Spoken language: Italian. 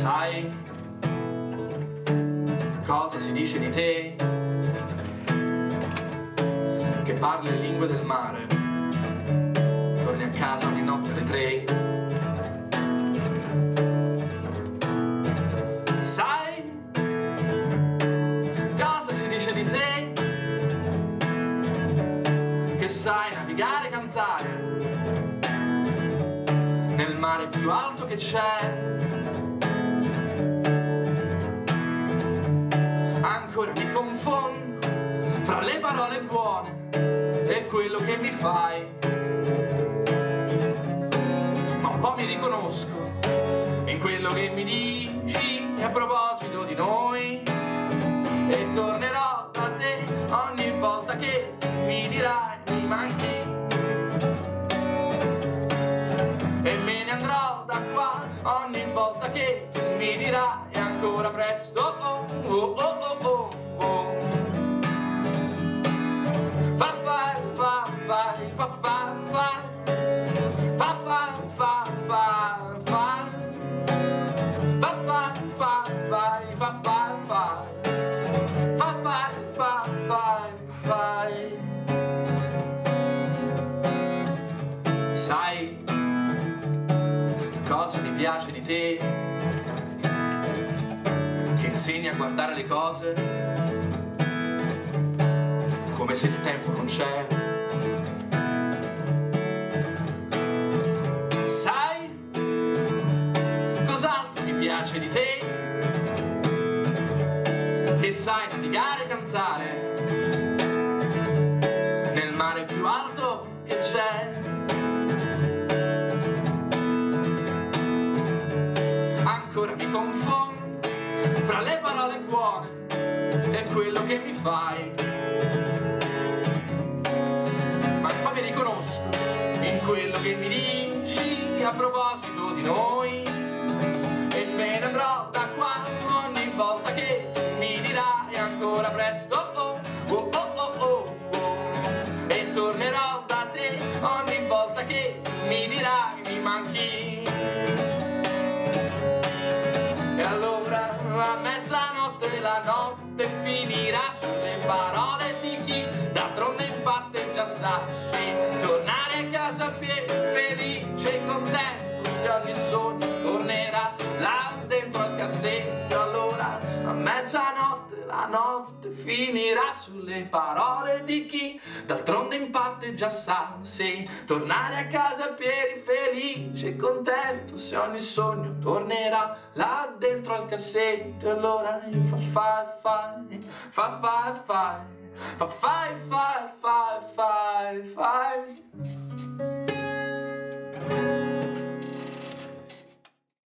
sai cosa si dice di te? Che parli le lingue del mare, torni a casa ogni notte alle tre. Sai cosa si dice di te? Che sai navigare e cantare nel mare più alto che c'è. Ancora mi confondo fra le parole buone e quello che mi fai. Ma un po' mi riconosco in quello che mi dici a proposito di noi. E tornerò da te ogni volta che mi dirai mi manchi. E me ne andrò da qua ogni volta che mi dirai ancora presto. Oh, oh, oh. Fa fa. Fa fa fa fai, fa fa fai. Fa fai, fa fai, fai. Sai cosa mi piace di te? Che insegni a guardare le cose come se il tempo non c'è. Piace di te? Che sai navigare e cantare nel mare più alto che c'è. ancora mi confondo fra le parole buone e quello che mi fai. Ma mi riconosco in quello che mi dici a proposito di noi. Me ne andrò da qua ogni volta che mi dirai ancora presto. Oh, oh, oh, oh, oh, oh. E tornerò da te ogni volta che mi dirai mi manchi. E allora a mezzanotte la notte finirà sulle parole di chi d'altronde parte già sa mezzanotte la notte finirà sulle parole di chi d'altronde in parte già sa se tornare a casa a piedi felice e contento se ogni sogno tornerà là dentro al cassetto e allora fa fa fa fa fa fa fa fa fa fa fa fa